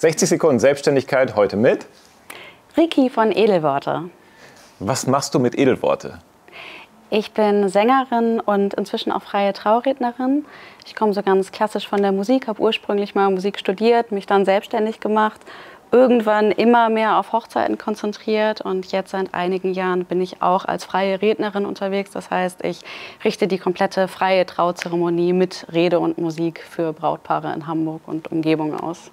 60 Sekunden Selbstständigkeit heute mit Riki von Edelworte. Was machst du mit Edelworte? Ich bin Sängerin und inzwischen auch freie Traurednerin. Ich komme so ganz klassisch von der Musik, habe ursprünglich mal Musik studiert, mich dann selbstständig gemacht, irgendwann immer mehr auf Hochzeiten konzentriert und jetzt seit einigen Jahren bin ich auch als freie Rednerin unterwegs. Das heißt, ich richte die komplette freie Trauzeremonie mit Rede und Musik für Brautpaare in Hamburg und Umgebung aus.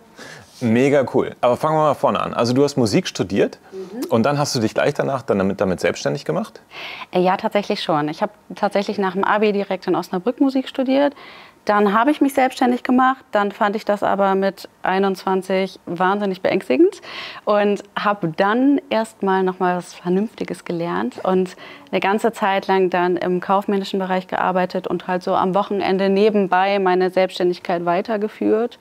Mega cool. Aber fangen wir mal vorne an. Also du hast Musik studiert mhm. und dann hast du dich gleich danach dann damit, damit selbstständig gemacht? Äh, ja, tatsächlich schon. Ich habe tatsächlich nach dem Abi direkt in Osnabrück Musik studiert. Dann habe ich mich selbstständig gemacht. Dann fand ich das aber mit 21 wahnsinnig beängstigend und habe dann erst mal noch mal was Vernünftiges gelernt und eine ganze Zeit lang dann im kaufmännischen Bereich gearbeitet und halt so am Wochenende nebenbei meine Selbstständigkeit weitergeführt.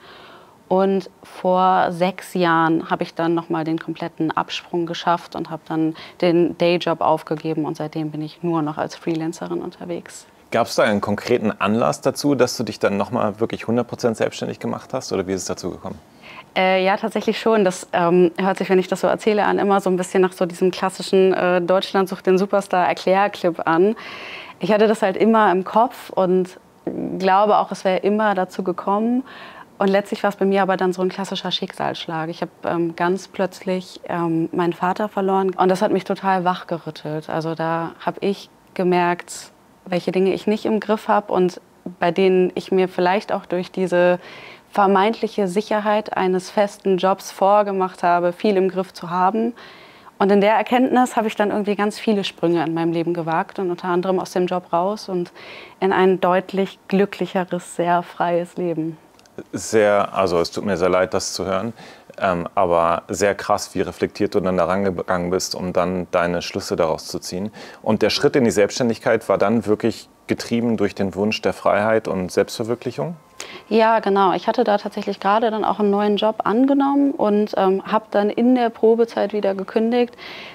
Und vor sechs Jahren habe ich dann nochmal den kompletten Absprung geschafft und habe dann den Dayjob aufgegeben und seitdem bin ich nur noch als Freelancerin unterwegs. Gab es da einen konkreten Anlass dazu, dass du dich dann nochmal wirklich 100% selbstständig gemacht hast oder wie ist es dazu gekommen? Äh, ja, tatsächlich schon. Das ähm, hört sich, wenn ich das so erzähle, an immer so ein bisschen nach so diesem klassischen äh, Deutschland sucht den Superstar Erklärclip an. Ich hatte das halt immer im Kopf und glaube auch, es wäre immer dazu gekommen. Und letztlich war es bei mir aber dann so ein klassischer Schicksalsschlag. Ich habe ähm, ganz plötzlich ähm, meinen Vater verloren und das hat mich total wachgerüttelt. Also da habe ich gemerkt, welche Dinge ich nicht im Griff habe und bei denen ich mir vielleicht auch durch diese vermeintliche Sicherheit eines festen Jobs vorgemacht habe, viel im Griff zu haben. Und in der Erkenntnis habe ich dann irgendwie ganz viele Sprünge in meinem Leben gewagt und unter anderem aus dem Job raus und in ein deutlich glücklicheres, sehr freies Leben sehr, also es tut mir sehr leid, das zu hören, ähm, aber sehr krass, wie reflektiert du dann da rangegangen bist, um dann deine Schlüsse daraus zu ziehen. Und der Schritt in die Selbstständigkeit war dann wirklich getrieben durch den Wunsch der Freiheit und Selbstverwirklichung? Ja, genau. Ich hatte da tatsächlich gerade dann auch einen neuen Job angenommen und ähm, habe dann in der Probezeit wieder gekündigt,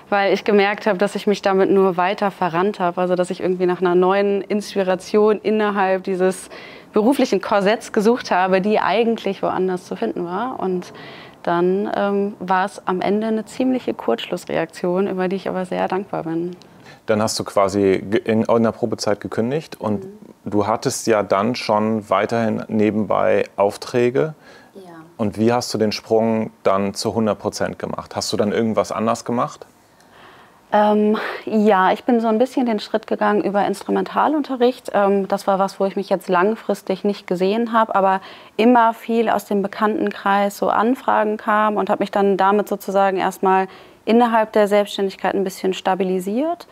weil ich gemerkt habe, dass ich mich damit nur weiter verrannt habe. Also dass ich irgendwie nach einer neuen Inspiration innerhalb dieses beruflichen Korsetts gesucht habe, die eigentlich woanders zu finden war. Und dann ähm, war es am Ende eine ziemliche Kurzschlussreaktion, über die ich aber sehr dankbar bin. Dann hast du quasi in, in der Probezeit gekündigt und mhm. du hattest ja dann schon weiterhin nebenbei Aufträge. Ja. Und wie hast du den Sprung dann zu 100 Prozent gemacht? Hast du dann irgendwas anders gemacht? Ähm, ja, ich bin so ein bisschen den Schritt gegangen über Instrumentalunterricht. Ähm, das war was, wo ich mich jetzt langfristig nicht gesehen habe, aber immer viel aus dem Bekanntenkreis so Anfragen kam und habe mich dann damit sozusagen erstmal innerhalb der Selbstständigkeit ein bisschen stabilisiert.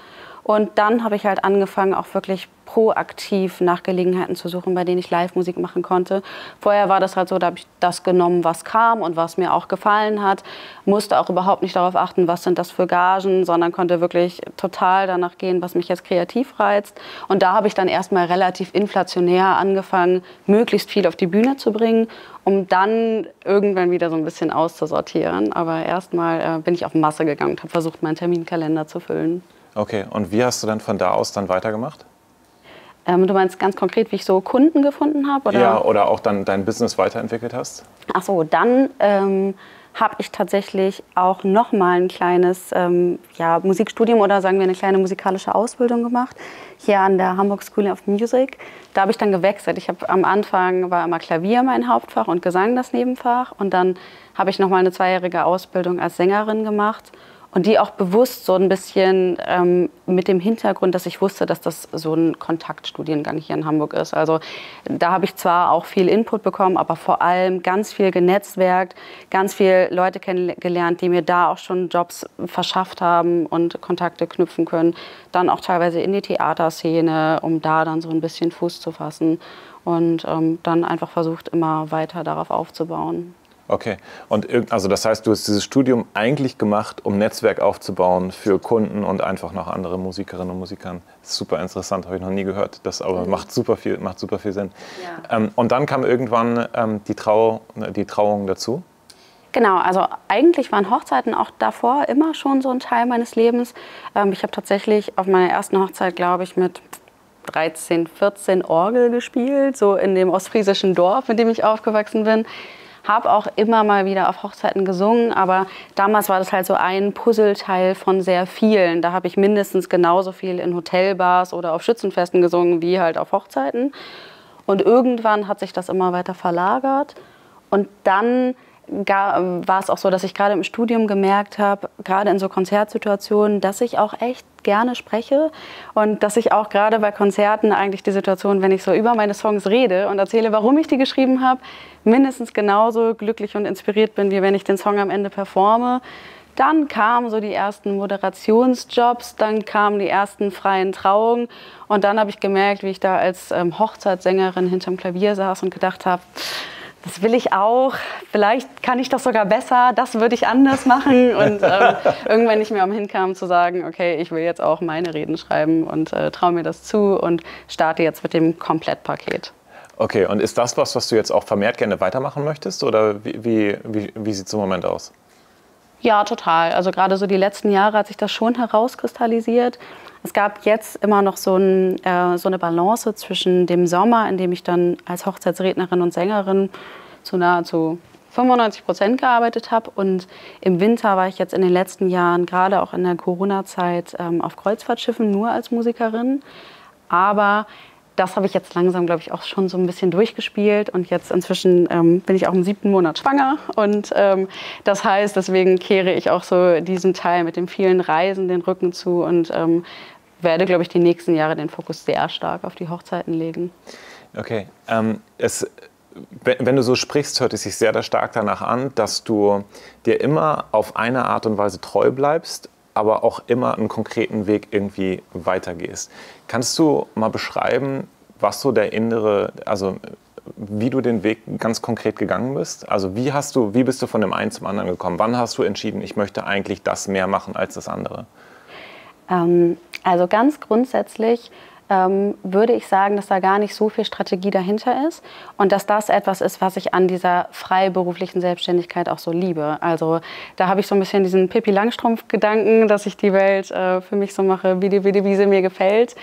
Und dann habe ich halt angefangen, auch wirklich proaktiv nach Gelegenheiten zu suchen, bei denen ich Live-Musik machen konnte. Vorher war das halt so, da habe ich das genommen, was kam und was mir auch gefallen hat. Musste auch überhaupt nicht darauf achten, was sind das für Gagen, sondern konnte wirklich total danach gehen, was mich jetzt kreativ reizt. Und da habe ich dann erstmal relativ inflationär angefangen, möglichst viel auf die Bühne zu bringen, um dann irgendwann wieder so ein bisschen auszusortieren. Aber erstmal äh, bin ich auf Masse gegangen und habe versucht, meinen Terminkalender zu füllen. Okay, und wie hast du dann von da aus dann weitergemacht? Ähm, du meinst ganz konkret, wie ich so Kunden gefunden habe? Oder? Ja, oder auch dann dein Business weiterentwickelt hast? Ach so, dann ähm, habe ich tatsächlich auch noch mal ein kleines ähm, ja, Musikstudium oder sagen wir eine kleine musikalische Ausbildung gemacht hier an der Hamburg School of Music. Da habe ich dann gewechselt. Ich habe am Anfang war immer Klavier mein Hauptfach und Gesang das Nebenfach und dann habe ich noch mal eine zweijährige Ausbildung als Sängerin gemacht und die auch bewusst so ein bisschen ähm, mit dem Hintergrund, dass ich wusste, dass das so ein Kontaktstudiengang hier in Hamburg ist. Also da habe ich zwar auch viel Input bekommen, aber vor allem ganz viel genetzwerkt, ganz viele Leute kennengelernt, die mir da auch schon Jobs verschafft haben und Kontakte knüpfen können. Dann auch teilweise in die Theaterszene, um da dann so ein bisschen Fuß zu fassen und ähm, dann einfach versucht, immer weiter darauf aufzubauen. Okay. Und also das heißt, du hast dieses Studium eigentlich gemacht, um Netzwerk aufzubauen für Kunden und einfach noch andere Musikerinnen und Musikern. Super interessant, habe ich noch nie gehört. Das aber mhm. macht super viel, macht super viel Sinn. Ja. Ähm, und dann kam irgendwann ähm, die, Trau, die Trauung dazu. Genau, also eigentlich waren Hochzeiten auch davor immer schon so ein Teil meines Lebens. Ähm, ich habe tatsächlich auf meiner ersten Hochzeit, glaube ich, mit 13, 14 Orgel gespielt, so in dem ostfriesischen Dorf, in dem ich aufgewachsen bin habe auch immer mal wieder auf Hochzeiten gesungen, aber damals war das halt so ein Puzzleteil von sehr vielen. Da habe ich mindestens genauso viel in Hotelbars oder auf Schützenfesten gesungen wie halt auf Hochzeiten. Und irgendwann hat sich das immer weiter verlagert. Und dann war es auch so, dass ich gerade im Studium gemerkt habe, gerade in so Konzertsituationen, dass ich auch echt gerne spreche und dass ich auch gerade bei Konzerten eigentlich die Situation, wenn ich so über meine Songs rede und erzähle, warum ich die geschrieben habe, mindestens genauso glücklich und inspiriert bin, wie wenn ich den Song am Ende performe. Dann kamen so die ersten Moderationsjobs, dann kamen die ersten freien Trauungen und dann habe ich gemerkt, wie ich da als ähm, Hochzeitssängerin hinterm Klavier saß und gedacht habe, das will ich auch. Vielleicht kann ich das sogar besser. Das würde ich anders machen. Und ähm, irgendwann nicht mehr umhin kam zu sagen, okay, ich will jetzt auch meine Reden schreiben und äh, traue mir das zu und starte jetzt mit dem Komplettpaket. Okay, und ist das was, was du jetzt auch vermehrt gerne weitermachen möchtest? Oder wie, wie, wie, wie sieht es im Moment aus? Ja, total. Also gerade so die letzten Jahre hat sich das schon herauskristallisiert. Es gab jetzt immer noch so, ein, äh, so, eine Balance zwischen dem Sommer, in dem ich dann als Hochzeitsrednerin und Sängerin zu nahezu 95 Prozent gearbeitet habe. Und im Winter war ich jetzt in den letzten Jahren, gerade auch in der Corona-Zeit, ähm, auf Kreuzfahrtschiffen nur als Musikerin. Aber das habe ich jetzt langsam, glaube ich, auch schon so ein bisschen durchgespielt. Und jetzt inzwischen ähm, bin ich auch im siebten Monat schwanger. Und ähm, das heißt, deswegen kehre ich auch so diesen Teil mit den vielen Reisen den Rücken zu und ähm, werde, glaube ich, die nächsten Jahre den Fokus sehr stark auf die Hochzeiten legen. Okay. Ähm, es, wenn du so sprichst, hört es sich sehr stark danach an, dass du dir immer auf eine Art und Weise treu bleibst aber auch immer einen konkreten Weg irgendwie weitergehst. Kannst du mal beschreiben, was so der innere, also wie du den Weg ganz konkret gegangen bist? Also wie hast du, wie bist du von dem einen zum anderen gekommen? Wann hast du entschieden, ich möchte eigentlich das mehr machen als das andere? Ähm, also ganz grundsätzlich ähm, würde ich sagen, dass da gar nicht so viel Strategie dahinter ist und dass das etwas ist, was ich an dieser freiberuflichen Selbstständigkeit auch so liebe. Also da habe ich so ein bisschen diesen Pippi Langstrumpf-Gedanken, dass ich die Welt äh, für mich so mache, wie, die, wie, die, wie sie mir gefällt,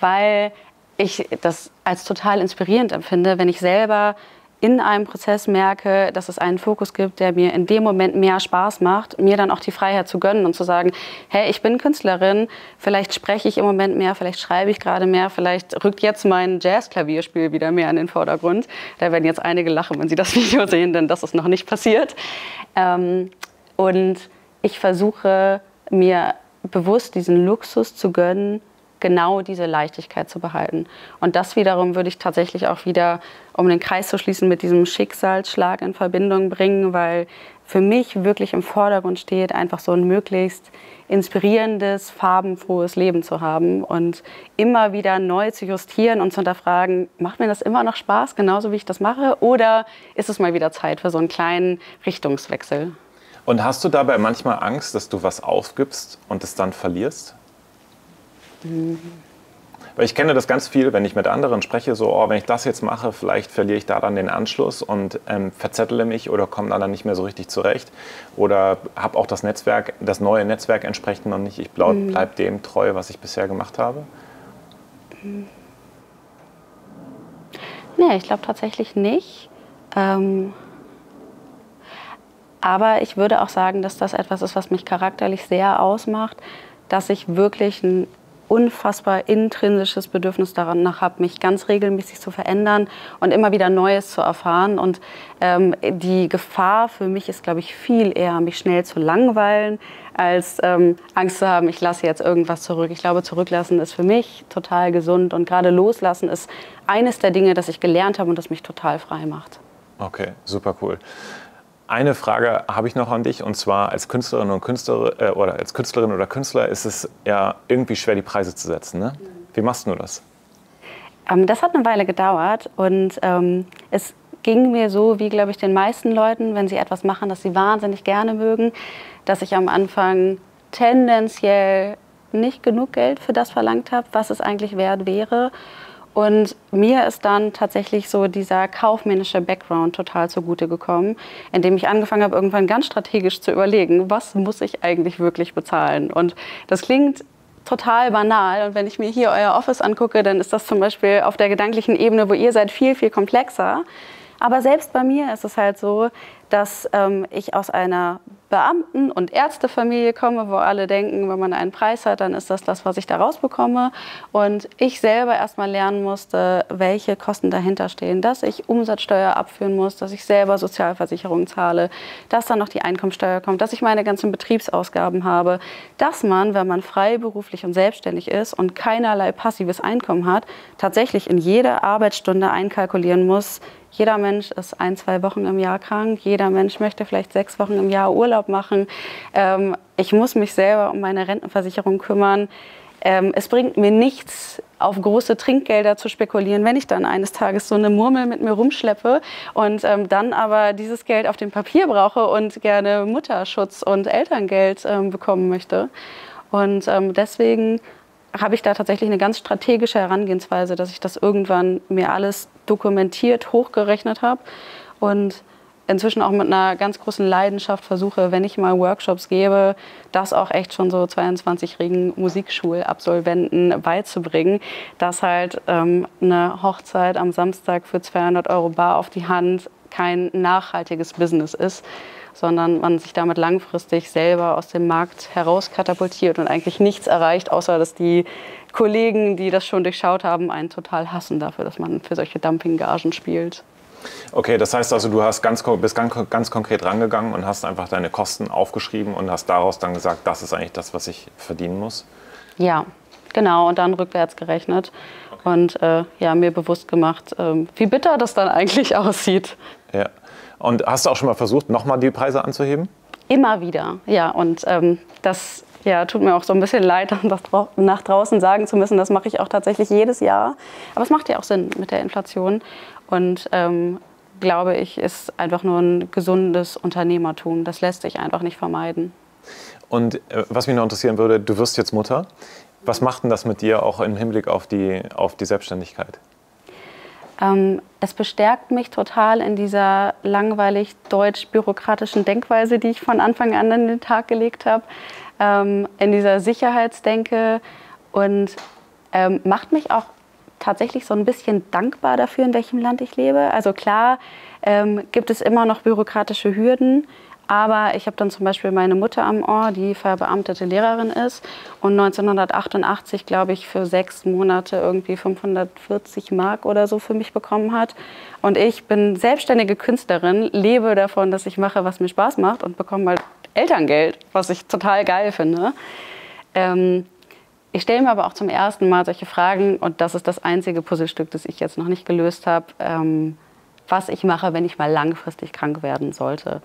weil ich das als total inspirierend empfinde, wenn ich selber in einem Prozess merke, dass es einen Fokus gibt, der mir in dem Moment mehr Spaß macht, mir dann auch die Freiheit zu gönnen und zu sagen, hey, ich bin Künstlerin, vielleicht spreche ich im Moment mehr, vielleicht schreibe ich gerade mehr, vielleicht rückt jetzt mein Jazzklavierspiel wieder mehr in den Vordergrund. Da werden jetzt einige lachen, wenn sie das Video sehen, denn das ist noch nicht passiert. Ähm, und ich versuche mir bewusst diesen Luxus zu gönnen, genau diese Leichtigkeit zu behalten. Und das wiederum würde ich tatsächlich auch wieder, um den Kreis zu schließen, mit diesem Schicksalsschlag in Verbindung bringen, weil für mich wirklich im Vordergrund steht, einfach so ein möglichst inspirierendes, farbenfrohes Leben zu haben und immer wieder neu zu justieren und zu hinterfragen, macht mir das immer noch Spaß, genauso wie ich das mache, oder ist es mal wieder Zeit für so einen kleinen Richtungswechsel? Und hast du dabei manchmal Angst, dass du was aufgibst und es dann verlierst? Weil ich kenne das ganz viel, wenn ich mit anderen spreche, so, oh, wenn ich das jetzt mache, vielleicht verliere ich da dann den Anschluss und ähm, verzettele mich oder komme dann, dann nicht mehr so richtig zurecht. Oder habe auch das Netzwerk, das neue Netzwerk entsprechend noch nicht. Ich bleib, mhm. bleib dem treu, was ich bisher gemacht habe. Mhm. Nee, ich glaube tatsächlich nicht. Ähm aber ich würde auch sagen, dass das etwas ist, was mich charakterlich sehr ausmacht, dass ich wirklich ein unfassbar intrinsisches Bedürfnis danach habe, mich ganz regelmäßig zu verändern und immer wieder Neues zu erfahren. Und ähm, die Gefahr für mich ist, glaube ich, viel eher, mich schnell zu langweilen, als ähm, Angst zu haben, ich lasse jetzt irgendwas zurück. Ich glaube, zurücklassen ist für mich total gesund und gerade loslassen ist eines der Dinge, das ich gelernt habe und das mich total frei macht. Okay, super cool. Eine Frage habe ich noch an dich und zwar als Künstlerin und Künstler äh, oder als Künstlerin oder Künstler ist es ja irgendwie schwer, die Preise zu setzen. Ne? Wie machst du das? Ähm, das hat eine Weile gedauert und ähm, es ging mir so, wie glaube ich den meisten Leuten, wenn sie etwas machen, das sie wahnsinnig gerne mögen, dass ich am Anfang tendenziell nicht genug Geld für das verlangt habe, was es eigentlich wert wäre. Und mir ist dann tatsächlich so dieser kaufmännische Background total zugute gekommen, indem ich angefangen habe, irgendwann ganz strategisch zu überlegen, was muss ich eigentlich wirklich bezahlen. Und das klingt total banal. Und wenn ich mir hier euer Office angucke, dann ist das zum Beispiel auf der gedanklichen Ebene, wo ihr seid, viel, viel komplexer. Aber selbst bei mir ist es halt so, dass ähm, ich aus einer Beamten- und Ärztefamilie komme, wo alle denken, wenn man einen Preis hat, dann ist das das, was ich da rausbekomme. Und ich selber erstmal lernen musste, welche Kosten dahinter stehen, dass ich Umsatzsteuer abführen muss, dass ich selber Sozialversicherung zahle, dass dann noch die Einkommensteuer kommt, dass ich meine ganzen Betriebsausgaben habe, dass man, wenn man freiberuflich und selbstständig ist und keinerlei passives Einkommen hat, tatsächlich in jede Arbeitsstunde einkalkulieren muss, jeder Mensch ist ein, zwei Wochen im Jahr krank. Jeder Mensch möchte vielleicht sechs Wochen im Jahr Urlaub machen. Ähm, ich muss mich selber um meine Rentenversicherung kümmern. Ähm, es bringt mir nichts, auf große Trinkgelder zu spekulieren, wenn ich dann eines Tages so eine Murmel mit mir rumschleppe und ähm, dann aber dieses Geld auf dem Papier brauche und gerne Mutterschutz und Elterngeld ähm, bekommen möchte. Und ähm, deswegen habe ich da tatsächlich eine ganz strategische Herangehensweise, dass ich das irgendwann mir alles dokumentiert, hochgerechnet habe und inzwischen auch mit einer ganz großen Leidenschaft versuche, wenn ich mal Workshops gebe, das auch echt schon so 22-jährigen Musikschulabsolventen beizubringen, dass halt ähm, eine Hochzeit am Samstag für 200 Euro bar auf die Hand kein nachhaltiges Business ist, sondern man sich damit langfristig selber aus dem Markt herauskatapultiert und eigentlich nichts erreicht, außer dass die Kollegen, die das schon durchschaut haben, einen total hassen dafür, dass man für solche Dumpinggagen spielt. Okay, das heißt also, du hast ganz, bist ganz, ganz konkret rangegangen und hast einfach deine Kosten aufgeschrieben und hast daraus dann gesagt, das ist eigentlich das, was ich verdienen muss? Ja, genau. Und dann rückwärts gerechnet okay. und äh, ja, mir bewusst gemacht, äh, wie bitter das dann eigentlich aussieht. Ja. Und hast du auch schon mal versucht, nochmal die Preise anzuheben? Immer wieder, ja. Und ähm, das ja, tut mir auch so ein bisschen leid, das nach draußen sagen zu müssen. Das mache ich auch tatsächlich jedes Jahr. Aber es macht ja auch Sinn mit der Inflation. Und ähm, glaube ich, ist einfach nur ein gesundes Unternehmertum. Das lässt sich einfach nicht vermeiden. Und äh, was mich noch interessieren würde, du wirst jetzt Mutter. Was macht denn das mit dir auch im Hinblick auf die, auf die Selbstständigkeit? Ähm, es bestärkt mich total in dieser langweilig deutsch-bürokratischen Denkweise, die ich von Anfang an an den Tag gelegt habe, ähm, in dieser Sicherheitsdenke und ähm, macht mich auch tatsächlich so ein bisschen dankbar dafür, in welchem Land ich lebe. Also klar ähm, gibt es immer noch bürokratische Hürden, aber ich habe dann zum Beispiel meine Mutter am Ohr, die verbeamtete Lehrerin ist und 1988, glaube ich, für sechs Monate irgendwie 540 Mark oder so für mich bekommen hat. Und ich bin selbstständige Künstlerin, lebe davon, dass ich mache, was mir Spaß macht und bekomme halt Elterngeld, was ich total geil finde. Ähm, ich stelle mir aber auch zum ersten Mal solche Fragen und das ist das einzige Puzzlestück, das ich jetzt noch nicht gelöst habe, ähm, was ich mache, wenn ich mal langfristig krank werden sollte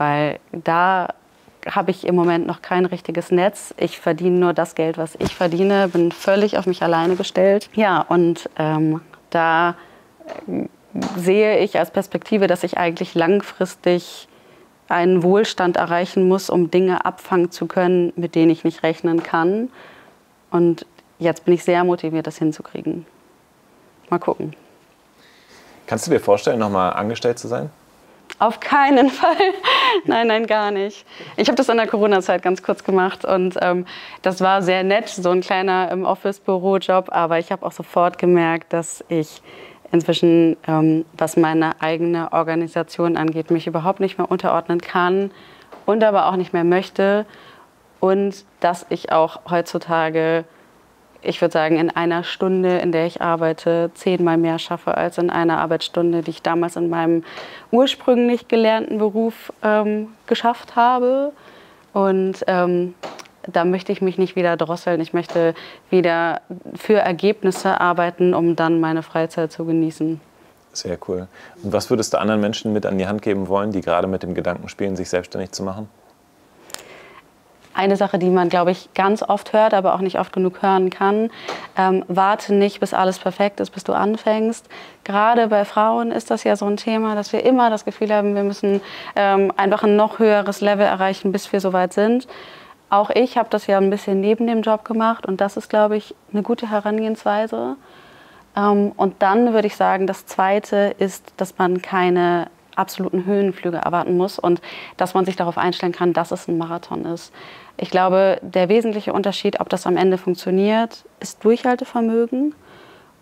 weil da habe ich im Moment noch kein richtiges Netz. Ich verdiene nur das Geld, was ich verdiene, bin völlig auf mich alleine gestellt. Ja, und ähm, da äh, sehe ich als Perspektive, dass ich eigentlich langfristig einen Wohlstand erreichen muss, um Dinge abfangen zu können, mit denen ich nicht rechnen kann. Und jetzt bin ich sehr motiviert, das hinzukriegen. Mal gucken. Kannst du dir vorstellen, nochmal angestellt zu sein? Auf keinen Fall. nein, nein, gar nicht. Ich habe das in der Corona-Zeit ganz kurz gemacht und ähm, das war sehr nett, so ein kleiner im Office-Büro-Job. Aber ich habe auch sofort gemerkt, dass ich inzwischen, ähm, was meine eigene Organisation angeht, mich überhaupt nicht mehr unterordnen kann und aber auch nicht mehr möchte. Und dass ich auch heutzutage ich würde sagen, in einer Stunde, in der ich arbeite, zehnmal mehr schaffe als in einer Arbeitsstunde, die ich damals in meinem ursprünglich gelernten Beruf ähm, geschafft habe. Und ähm, da möchte ich mich nicht wieder drosseln. Ich möchte wieder für Ergebnisse arbeiten, um dann meine Freizeit zu genießen. Sehr cool. Und was würdest du anderen Menschen mit an die Hand geben wollen, die gerade mit dem Gedanken spielen, sich selbstständig zu machen? Eine Sache, die man, glaube ich, ganz oft hört, aber auch nicht oft genug hören kann. Ähm, warte nicht, bis alles perfekt ist, bis du anfängst. Gerade bei Frauen ist das ja so ein Thema, dass wir immer das Gefühl haben, wir müssen ähm, einfach ein noch höheres Level erreichen, bis wir soweit sind. Auch ich habe das ja ein bisschen neben dem Job gemacht und das ist, glaube ich, eine gute Herangehensweise. Ähm, und dann würde ich sagen, das Zweite ist, dass man keine absoluten Höhenflüge erwarten muss und dass man sich darauf einstellen kann, dass es ein Marathon ist. Ich glaube, der wesentliche Unterschied, ob das am Ende funktioniert, ist Durchhaltevermögen.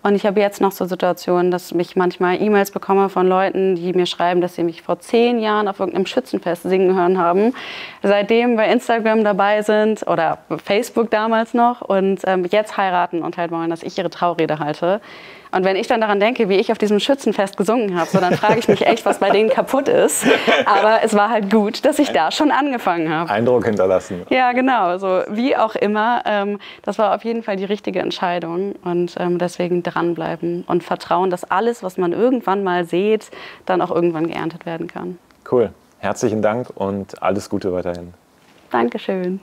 Und ich habe jetzt noch so Situationen, dass ich manchmal E-Mails bekomme von Leuten, die mir schreiben, dass sie mich vor zehn Jahren auf irgendeinem Schützenfest singen hören haben, seitdem bei Instagram dabei sind oder Facebook damals noch und ähm, jetzt heiraten und halt wollen, dass ich ihre Traurede halte. Und wenn ich dann daran denke, wie ich auf diesem Schützenfest gesungen habe, so, dann frage ich mich echt, was bei denen kaputt ist. Aber es war halt gut, dass ich da schon angefangen habe. Eindruck hinterlassen. Ja, genau. So wie auch immer. Ähm, das war auf jeden Fall die richtige Entscheidung. Und ähm, deswegen dranbleiben und vertrauen, dass alles, was man irgendwann mal sieht, dann auch irgendwann geerntet werden kann. Cool. Herzlichen Dank und alles Gute weiterhin. Dankeschön.